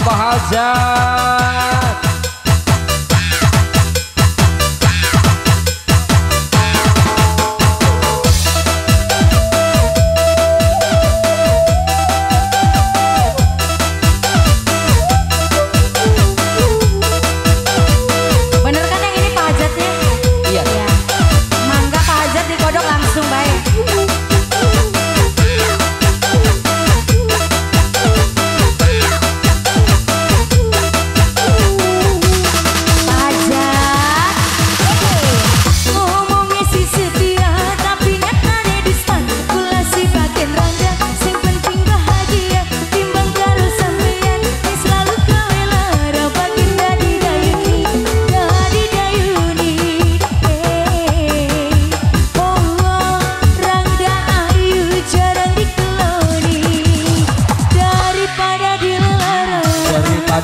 Abah Hajat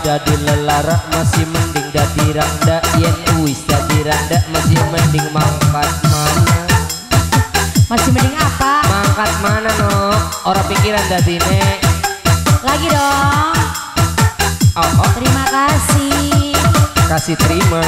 ada di lelara masih mending dadi randa. Yen uis dadi randa masih mending mangkat mana? Masih mending apa? Mangkat mana no? Orang pikiran dadi nek. Lagi dong. Oh, oh. terima kasih. Kasih terima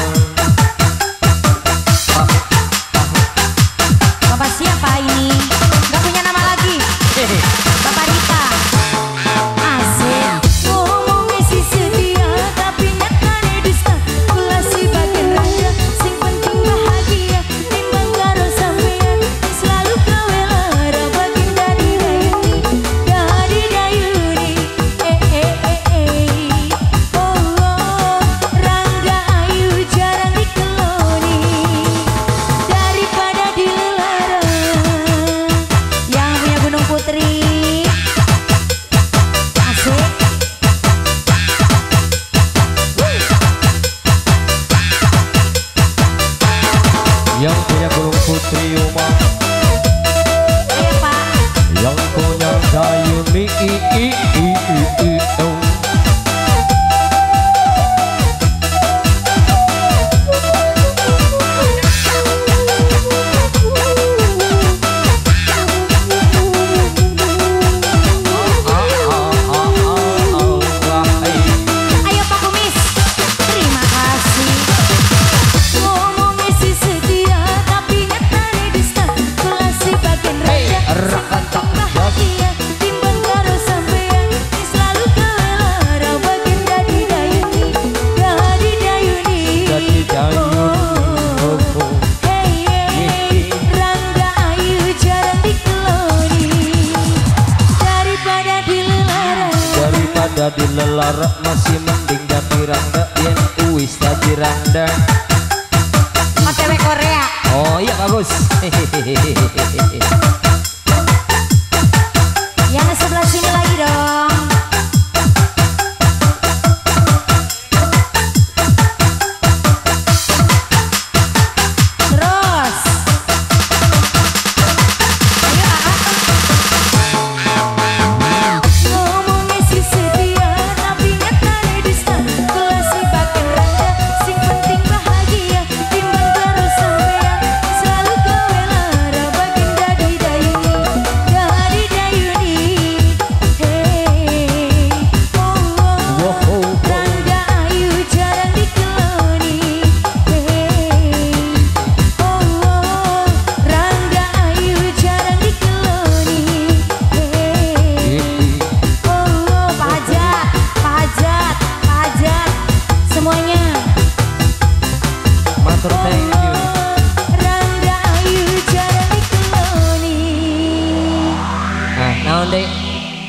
daripada dilelara masih mending dadi randa. Yen uis dadi randa. OTW Korea. Oh iya bagus. Yang sebelah sini lagi dong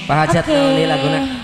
Pak Hajat okay. deh laguna